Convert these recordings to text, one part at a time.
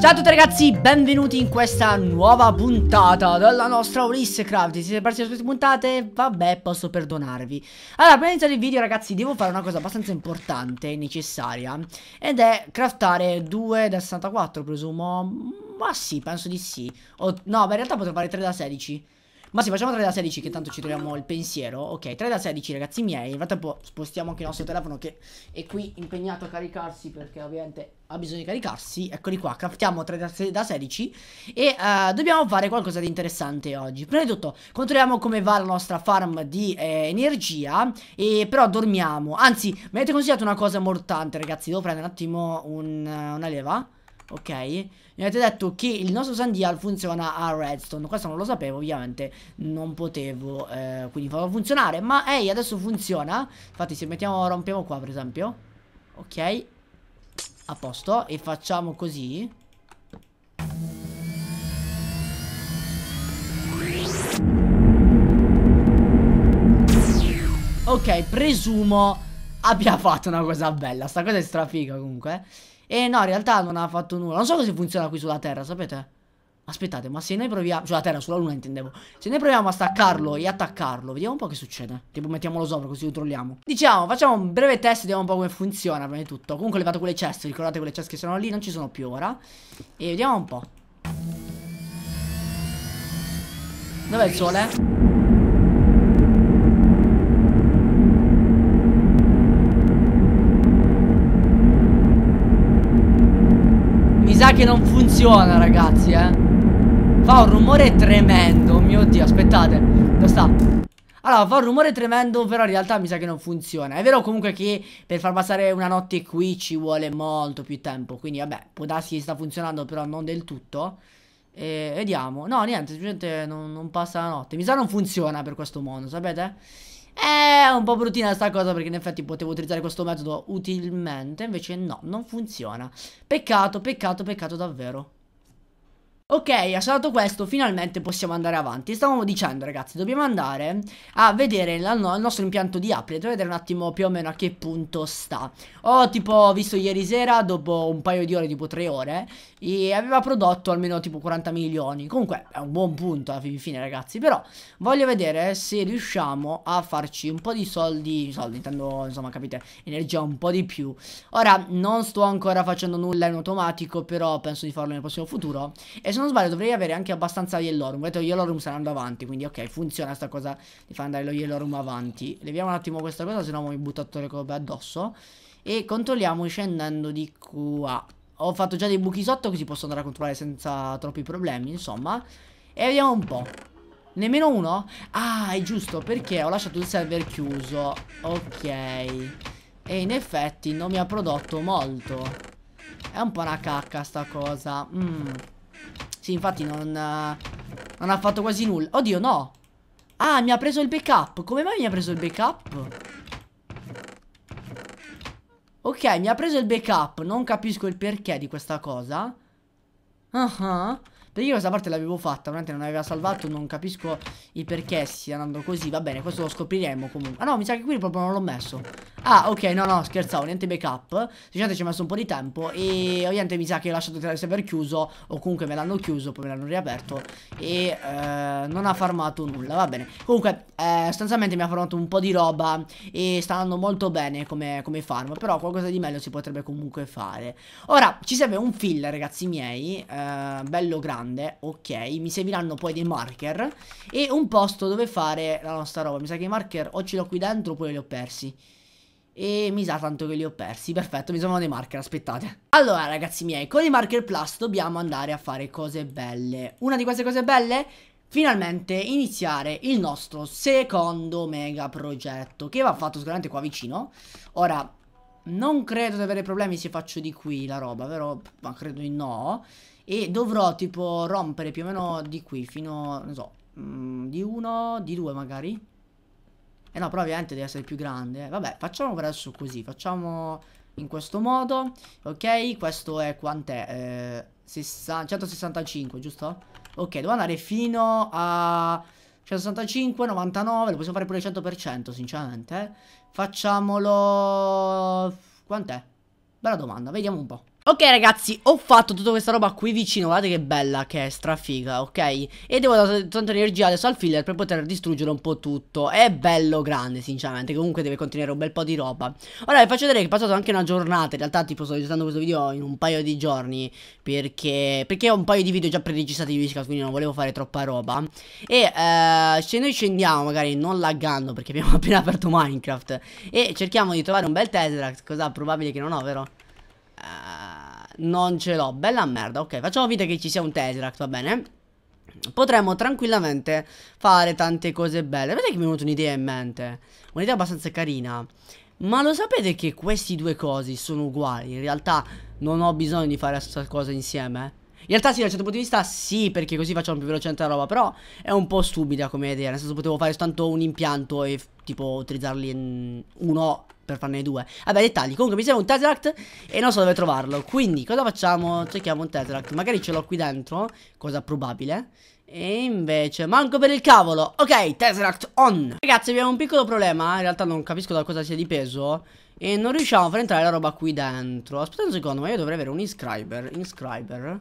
Ciao a tutti ragazzi, benvenuti in questa nuova puntata della nostra Ulisse Craft Se siete persi da queste puntate, vabbè, posso perdonarvi. Allora, per iniziare il video ragazzi, devo fare una cosa abbastanza importante, necessaria Ed è craftare 2 da 64, presumo. Ma sì, penso di sì. O, No, ma in realtà potrei fare 3 da 16 ma sì, facciamo 3 da 16 che tanto ci troviamo il pensiero. Ok, 3 da 16 ragazzi miei. In frattempo spostiamo anche il nostro telefono che è qui impegnato a caricarsi Perché ovviamente ha bisogno di caricarsi. Eccoli qua, craftiamo 3 da 16 E uh, dobbiamo fare qualcosa di interessante oggi. Prima di tutto, controlliamo come va la nostra farm di eh, energia E però dormiamo. Anzi, mi avete consigliato una cosa mortante ragazzi. Devo prendere un attimo un, una leva Ok? Mi avete detto che il nostro Sandial funziona a redstone. Questo non lo sapevo ovviamente Non potevo eh, quindi farlo funzionare. Ma ehi adesso funziona. Infatti se mettiamo rompiamo qua per esempio. Ok. A posto. E facciamo così. Ok presumo Abbia fatto una cosa bella. Sta cosa è strafiga comunque e no, in realtà non ha fatto nulla. Non so come funziona qui sulla Terra, sapete? Aspettate, ma se noi proviamo... Sulla Terra, sulla Luna intendevo. Se noi proviamo a staccarlo e attaccarlo, vediamo un po' che succede. Tipo, mettiamolo sopra così lo trolliamo. Diciamo, facciamo un breve test, vediamo un po' come funziona, prima di tutto. Comunque ho levato quelle ceste, ricordate quelle ceste che sono lì, non ci sono più ora. E vediamo un po'. Dov'è il sole? sa che non funziona ragazzi eh. Fa un rumore tremendo Mio dio aspettate. Dove sta? Allora fa un rumore tremendo Però in realtà mi sa che non funziona. È vero comunque che per far passare una notte qui Ci vuole molto più tempo Quindi vabbè può darsi che sta funzionando Però non del tutto. E vediamo. No niente semplicemente non, non passa la notte. Mi sa non funziona per questo mondo sapete? È un po' bruttina sta cosa perché in effetti potevo utilizzare questo metodo utilmente, invece no, non funziona. Peccato, peccato, peccato davvero. Ok, assalato questo, finalmente possiamo andare avanti. Stavamo dicendo, ragazzi, dobbiamo andare a vedere il, no, il nostro impianto di upgrade, per vedere un attimo più o meno a che punto sta. Ho tipo visto ieri sera, dopo un paio di ore, tipo tre ore, e aveva prodotto almeno tipo 40 milioni. Comunque è un buon punto alla fine, ragazzi. Però voglio vedere se riusciamo a farci un po' di soldi, soldi intendo, insomma, capite, energia un po' di più. Ora, non sto ancora facendo nulla in automatico, però penso di farlo nel prossimo futuro. E se non sbaglio dovrei avere anche abbastanza yellow Vedete lo yellow room sta andando avanti Quindi ok funziona sta cosa di far andare lo yellow room avanti. Leviamo un attimo questa cosa se no mi butto tutte le cose addosso. E controlliamo scendendo di qua. Ho fatto già dei buchi sotto così posso andare a controllare senza troppi problemi Insomma. E vediamo un po' Nemmeno uno? Ah, è giusto, perché ho lasciato il server chiuso. Ok. E in effetti non mi ha prodotto molto. È un po' una cacca sta cosa. Mmm sì, infatti non, non ha fatto quasi nulla. Oddio, no. Ah, mi ha preso il backup. Come mai mi ha preso il backup? Ok, mi ha preso il backup. Non capisco il perché di questa cosa. Uh -huh. Perché io questa parte l'avevo fatta, veramente non aveva salvato, non capisco il perché stia andando così. Va bene, questo lo scopriremo comunque. Ah no, mi sa che qui proprio non l'ho messo. Ah, ok, no, no, scherzavo, niente backup. Diciamo ci ha messo un po' di tempo e ovviamente mi sa che ho lasciato il server chiuso o comunque me l'hanno chiuso, poi me l'hanno riaperto e eh, non ha farmato nulla, va bene. Comunque, eh, sostanzialmente mi ha farmato un po' di roba e sta andando molto bene come, come farm, però qualcosa di meglio si potrebbe comunque fare. Ora, ci serve un fill, ragazzi miei, eh, bello grande, ok, mi serviranno poi dei marker e un posto dove fare la nostra roba. Mi sa che i marker o ce l'ho qui dentro oppure li ho persi. E mi sa tanto che li ho persi Perfetto, mi servono dei marker, aspettate Allora ragazzi miei, con i marker plus dobbiamo andare a fare cose belle Una di queste cose belle Finalmente iniziare il nostro secondo mega progetto Che va fatto sicuramente qua vicino Ora, non credo di avere problemi se faccio di qui la roba, vero? Ma credo di no E dovrò tipo rompere più o meno di qui fino, non so, mm, di uno, di due magari eh no, però ovviamente deve essere più grande. Eh. Vabbè, facciamo per adesso così. Facciamo in questo modo. Ok, questo è quant'è? Eh, 165, giusto? Ok, devo andare fino a 165, 99. Lo possiamo fare pure al 100%, sinceramente. Eh. Facciamolo... Quant'è? Bella domanda, vediamo un po'. Ok ragazzi, ho fatto tutta questa roba qui vicino, guardate che bella che è, strafiga, ok? E devo dare tanta energia adesso al filler per poter distruggere un po' tutto È bello grande sinceramente, comunque deve contenere un bel po' di roba Ora vi faccio vedere che è passata anche una giornata, in realtà tipo sto registrando questo video in un paio di giorni Perché, perché ho un paio di video già preregistrati di Whiskas, quindi non volevo fare troppa roba E eh, se noi scendiamo magari non laggando perché abbiamo appena aperto Minecraft E cerchiamo di trovare un bel Tesseract, cosa probabile che non ho, vero? Uh, non ce l'ho, bella merda. Ok, facciamo finta che ci sia un Tesseract, va bene? Potremmo tranquillamente fare tante cose belle. Vedete che mi è venuta un'idea in mente? Un'idea abbastanza carina. Ma lo sapete che questi due cosi sono uguali? In realtà non ho bisogno di fare questa cosa insieme? in realtà sì, da un certo punto di vista sì, perché così facciamo più velocemente la roba, però è un po' stupida come idea, nel senso potevo fare soltanto un impianto e tipo utilizzarli in uno per farne due. Vabbè dettagli. Comunque mi serve un Tesseract E non so dove trovarlo. Quindi cosa facciamo? Cerchiamo un Tesseract. Magari ce l'ho qui dentro Cosa probabile. E invece manco per il cavolo. Ok, Tesseract on! Ragazzi abbiamo un piccolo problema. In realtà non capisco da cosa sia dipeso E non riusciamo a far entrare la roba qui dentro. Aspetta un secondo Ma io dovrei avere un inscriber. Inscriber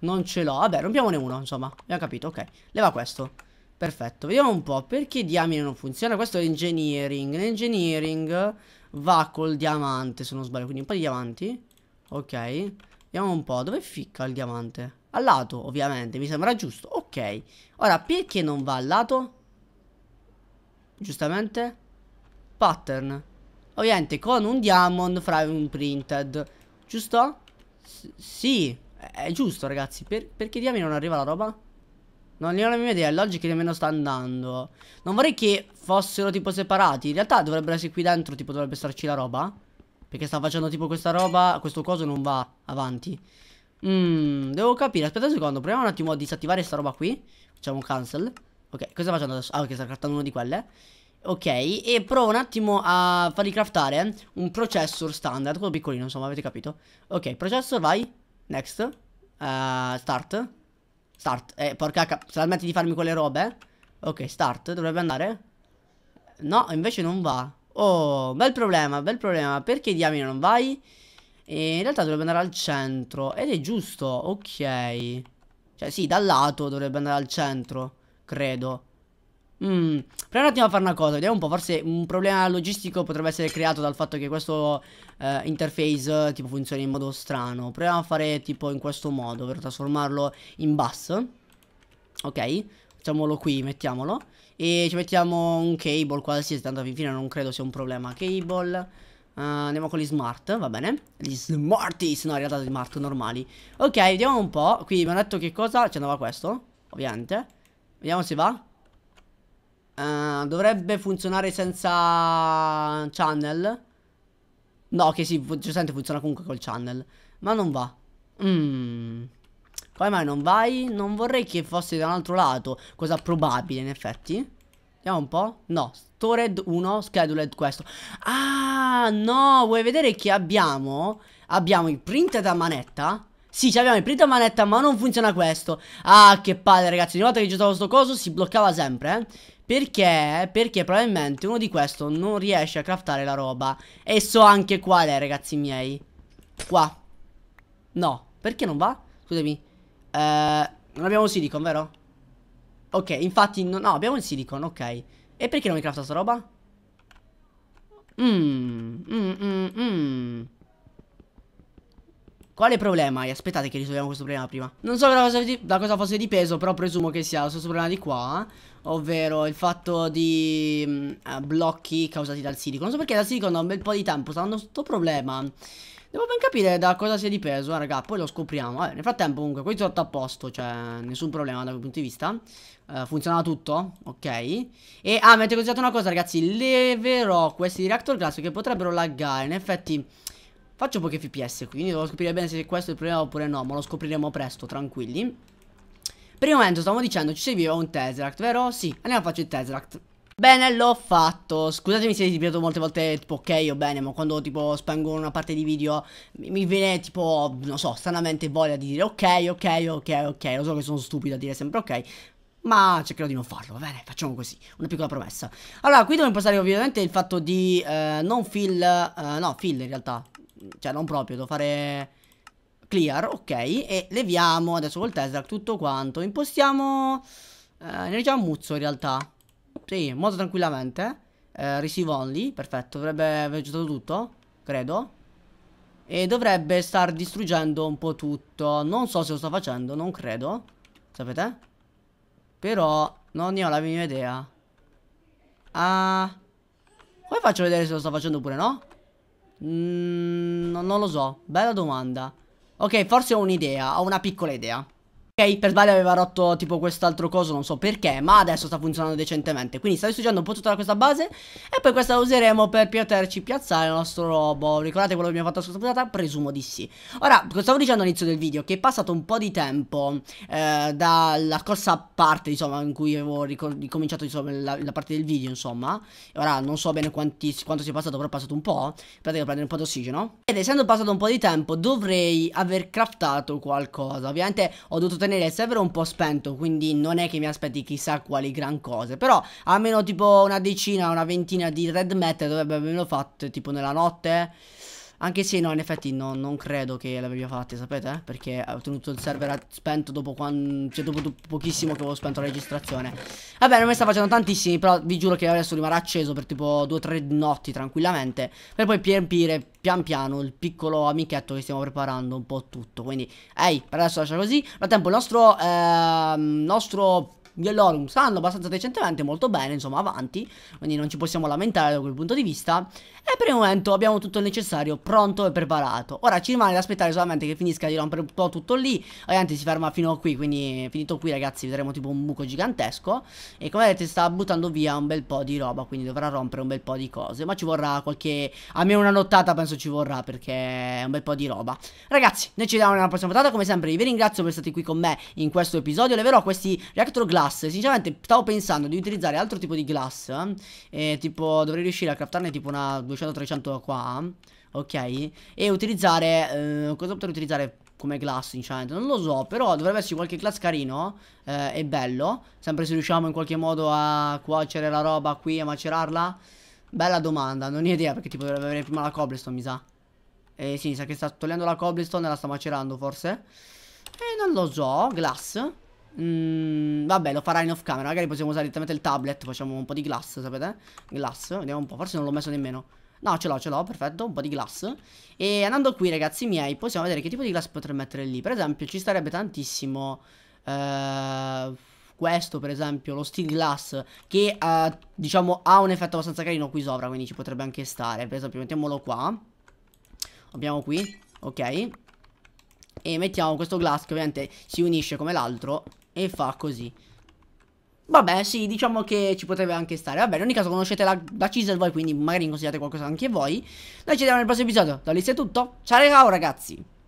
Non ce l'ho. Vabbè rompiamone uno insomma. Abbiamo capito ok. Leva questo. Perfetto. Vediamo un po' Perché diamine non funziona? Questo è engineering. L'engineering va col diamante se non sbaglio. Quindi un po' di diamanti. Ok. Vediamo un po' Dove ficca il diamante? Al lato ovviamente. Mi sembra giusto. Ok. Ora perché non va al lato? Giustamente? Pattern. Ovviamente con un diamond fra un printed. Giusto? S sì È giusto ragazzi per Perché diamine non arriva la roba? Non ne ho la mia idea, è logica che nemmeno sta andando. Non vorrei che fossero tipo separati. In realtà dovrebbero essere qui dentro, tipo dovrebbe starci la roba. Perché sta facendo tipo questa roba, questo coso non va avanti. Mmm, devo capire. Aspetta un secondo, proviamo un attimo a disattivare questa roba qui. Facciamo un cancel. Ok, cosa sta facendo adesso? Ah, ok, sta craftando una di quelle. Ok, e provo un attimo a fargli craftare un processor standard, quello piccolino, insomma, avete capito? Ok, processor, vai. Next. Uh, start. Start. Eh, porca cacca. Se la smetti di farmi quelle robe. Ok, start. Dovrebbe andare. No, invece non va. Oh, bel problema, bel problema. Perché diamine non vai? E in realtà dovrebbe andare al centro. Ed è giusto. Ok. Cioè, sì, dal lato dovrebbe andare al centro. Credo. Mm. Proviamo un attimo a fare una cosa, vediamo un po', forse un problema logistico potrebbe essere creato dal fatto che questo eh, interface tipo funzioni in modo strano. Proviamo a fare tipo in questo modo, ovvero trasformarlo in bus. Ok, facciamolo qui, mettiamolo. E ci mettiamo un cable qualsiasi, tanto alla fine non credo sia un problema. Cable, uh, andiamo con gli smart, va bene. Gli smarties, no in realtà smart normali. Ok, vediamo un po', qui mi hanno detto che cosa, ci andava questo, ovviamente. Vediamo se va Uh, dovrebbe funzionare senza channel. No, che sì, giustamente funziona comunque col channel. Ma non va. Mmm. Come mai non vai? Non vorrei che fosse da un altro lato. Cosa probabile, in effetti. Vediamo un po'. No, stored 1, scheduled questo. Ah, no, vuoi vedere che abbiamo? Abbiamo il print da manetta. Sì, abbiamo il print a manetta, ma non funziona questo. Ah, che palle, ragazzi. Ogni volta che giocavo sto coso si bloccava sempre, eh. Perché? Perché probabilmente uno di questo non riesce a craftare la roba E so anche qual è ragazzi miei Qua No, perché non va? Scusami eh, Non abbiamo il silicon, vero? Ok, infatti no, no abbiamo il silicon, ok E perché non mi crafta sta roba? Mmm, mmm, mmm, mmm Quale problema hai? Aspettate che risolviamo questo problema prima Non so da cosa, da cosa fosse dipeso Però presumo che sia lo stesso problema di qua Ovvero il fatto di uh, blocchi causati dal silicon Non so perché dal silicon da un bel po' di tempo sta dando questo problema. Devo ben capire da cosa sia dipeso, eh, raga, poi lo scopriamo. Vabbè, nel frattempo comunque, qui tutto a posto, cioè nessun problema da quel punto di vista. Uh, Funziona tutto, ok. E, ah, mi avete consigliato una cosa ragazzi, leverò questi reactor glass che potrebbero laggare. In effetti, faccio pochi fps, quindi devo scoprire bene se questo è il problema oppure no Ma lo scopriremo presto, tranquilli per il momento stavamo dicendo ci serviva un Tesseract, vero? Sì, andiamo a fare il Tesseract Bene, l'ho fatto. Scusatemi se ripeto molte volte tipo ok o bene, ma quando tipo spengo una parte di video mi viene tipo, non so, stranamente voglia di dire ok, ok, ok, ok. Lo so che sono stupido a dire sempre ok. Ma cercherò di non farlo, va bene? Facciamo così, una piccola promessa. Allora, qui devo impostare ovviamente il fatto di eh, non fill, eh, no, fill in realtà. Cioè, non proprio, devo fare Clear, ok. E leviamo adesso col Tesseract tutto quanto. Impostiamo... Eh, energia muzzo in realtà. Sì, molto tranquillamente. Eh, receive only, perfetto. Dovrebbe aver giocato tutto, credo. E dovrebbe star distruggendo un po' tutto. Non so se lo sta facendo, non credo. Sapete? Però non ne ho la minima idea. Ah... Come faccio a vedere se lo sta facendo oppure no? Mm, non lo so. Bella domanda. Ok, forse ho un'idea. Ho una piccola idea. Per sbaglio aveva rotto tipo quest'altro coso, non so perché, ma adesso sta funzionando decentemente. Quindi sta distruggendo un po' tutta questa base e poi questa la useremo per poterci piazzare il nostro robo. Ricordate quello che abbiamo fatto la scorsa puntata? Presumo di sì. Ora, stavo dicendo all'inizio del video che è passato un po' di tempo eh, dalla scorsa parte, insomma, in cui avevo ricominciato insomma, la, la, parte del video, insomma. Ora non so bene quanti, quanto sia passato, però è passato un po'. Aspetta che prendere un po' di ossigeno. Ed essendo passato un po' di tempo dovrei aver craftato qualcosa. Ovviamente ho dovuto tenere tenere il server un po' spento Quindi non è che mi aspetti chissà quali gran cose Però almeno tipo una decina, una ventina di red matter dovrebbe averlo fatte tipo nella notte anche se no, in effetti no, non credo che l'abbia fatta, sapete? Perché ho tenuto il server spento dopo quando... Cioè dopo, dopo pochissimo che avevo spento la registrazione. Vabbè, non mi sta facendo tantissimi, però vi giuro che adesso rimarrà acceso per tipo 2-3 notti tranquillamente. Per poi riempire pian piano il piccolo amichetto che stiamo preparando un po' tutto. Quindi, ehi, per adesso lascia così. Nel frattempo il nostro... Eh, nostro gli Elorium stanno abbastanza decentemente, molto bene, insomma, avanti. Quindi non ci possiamo lamentare da quel punto di vista. E per il momento abbiamo tutto il necessario pronto e preparato. Ora ci rimane da aspettare solamente che finisca di rompere un po' tutto lì. Ovviamente si ferma fino a qui, quindi finito qui ragazzi vedremo tipo un buco gigantesco. E come vedete sta buttando via un bel po' di roba, quindi dovrà rompere un bel po' di cose. Ma ci vorrà qualche... almeno una nottata penso ci vorrà perché è un bel po' di roba. Ragazzi, noi ci vediamo nella prossima puntata. Come sempre vi ringrazio per essere qui con me in questo episodio. Leverò questi reactor glass. Sinceramente stavo pensando di utilizzare altro tipo di glass. Eh, tipo dovrei riuscire a craftarne tipo una 200-300 qua Ok? E utilizzare eh, Cosa potrei utilizzare come glass sinceramente? Non lo so Però dovrebbe esserci qualche glass carino eh, E bello. Sempre se riusciamo in qualche modo a cuocere la roba qui A macerarla. Bella domanda Non ho idea perché tipo dovrebbe avere prima la cobblestone mi sa. Eh sì sa che sta togliendo la cobblestone E la sta macerando forse. E non lo so Glass Mm, vabbè, lo farà in off camera. Magari possiamo usare direttamente il tablet. Facciamo un po' di glass, sapete? Glass, vediamo un po'. Forse non l'ho messo nemmeno. No, ce l'ho, ce l'ho, perfetto, un po' di glass E andando qui, ragazzi miei, possiamo vedere che tipo di glass potrei mettere lì Per esempio, ci starebbe tantissimo eh, Questo, per esempio, lo steel glass Che, eh, diciamo, ha un effetto abbastanza carino qui sopra Quindi ci potrebbe anche stare Per esempio, mettiamolo qua Abbiamo qui, ok E mettiamo questo glass che ovviamente si unisce come l'altro E fa così Vabbè, sì, diciamo che ci potrebbe anche stare. Vabbè, in ogni caso conoscete la, la Chisel voi, quindi magari consigliate qualcosa anche voi. Noi ci vediamo nel prossimo episodio. Da lì è tutto. Ciao ragazzi.